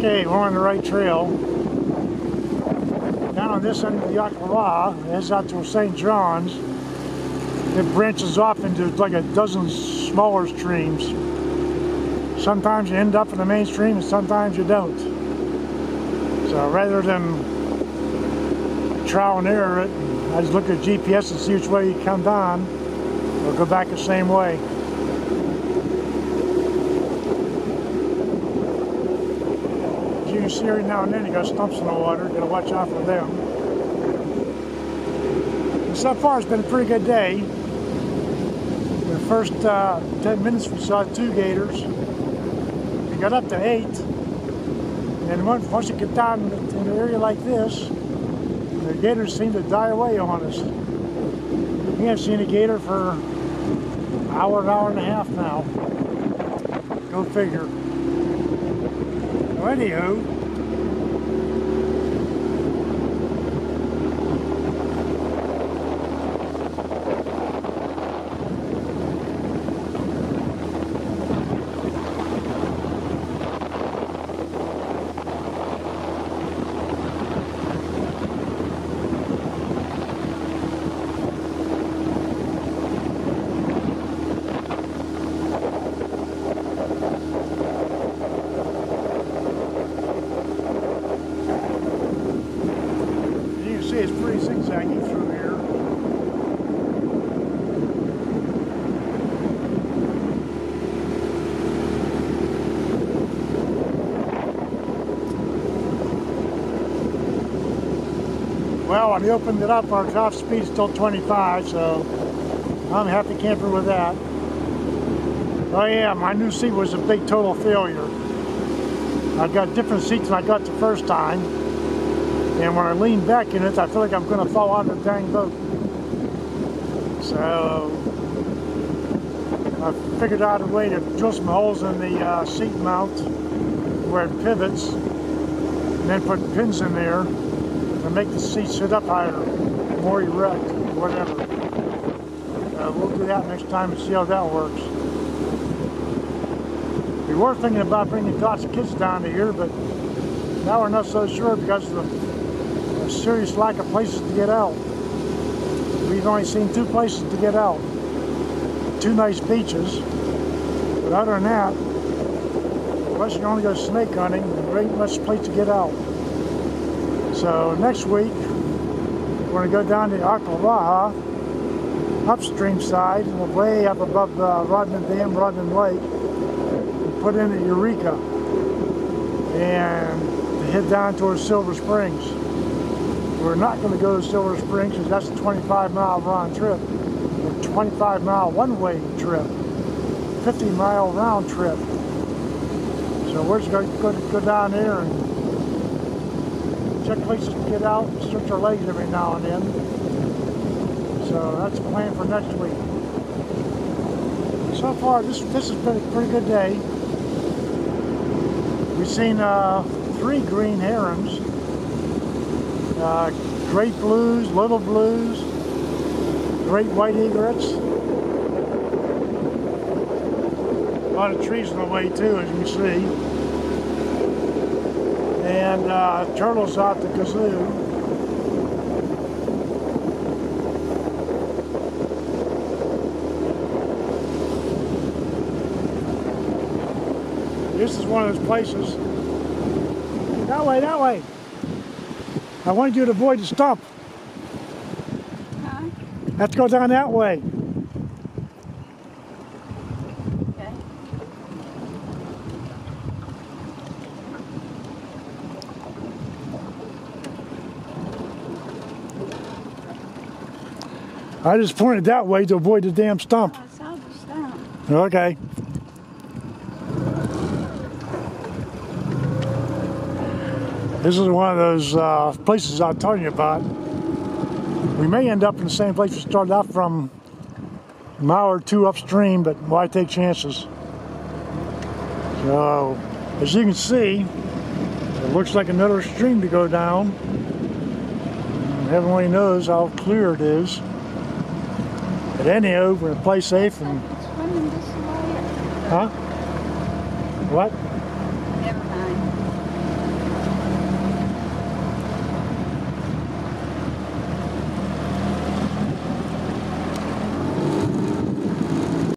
Okay, we're on the right trail. Down on this end of the Ocklawaha, it heads out to St. John's. It branches off into like a dozen smaller streams. Sometimes you end up in the main stream and sometimes you don't. So rather than trial and error it, I just look at GPS and see which way you come down. We'll go back the same way. You see every now and then you got stumps in the water, gotta watch out for them. And so far it's been a pretty good day. The first uh, 10 minutes we saw two gators. We got up to eight. And once, once you get down in an area like this, the gators seem to die away on us. We haven't seen a gator for an hour, an hour and a half now. Go figure. Well, anywho, you can see it's pretty zigzaggy through here. Well, when he opened it up, our top speed's still 25, so I'm happy camper with that. Oh yeah, my new seat was a big total failure. I got different seats than I got the first time. And when I lean back in it, I feel like I'm going to fall out of the dang boat. So I figured out a way to drill some holes in the uh, seat mount where it pivots, and then put pins in there to make the seat sit up higher, more erect, whatever. Uh, we'll do that next time and see how that works. We were thinking about bringing lots of kids down to here, but now we're not so sure because of the serious lack of places to get out. We've only seen two places to get out. Two nice beaches. But other than that, unless you're only go snake hunting, there ain't much place to get out. So next week, we're going to go down to Ocklawaha, upstream side, way up above uh, Rodman Dam, Rodman Lake, and put in at Eureka, and head down towards Silver Springs. We're not going to go to Silver Springs because that's a 25 mile round trip. A 25 mile one-way trip. 50 mile round trip. So we're just going to go down there and check to get out, stretch our legs every now and then. So that's the plan for next week. So far, this this has been a pretty good day. We've seen uh, three green herons uh, great blues, little blues, great white egrets. A lot of trees in the way too, as you can see. And uh, turtles out the kazoo. This is one of those places. That way, that way. I wanted you to avoid the stump. Huh? Let's go down that way. I just pointed that way to avoid the damn stump. I saw the stump. Okay. This is one of those uh, places I was telling you about. We may end up in the same place we started out from a mile or two upstream, but why take chances? So, as you can see, it looks like another stream to go down. Heaven only knows how clear it is. But anyhow, we're gonna play safe and. Huh? What?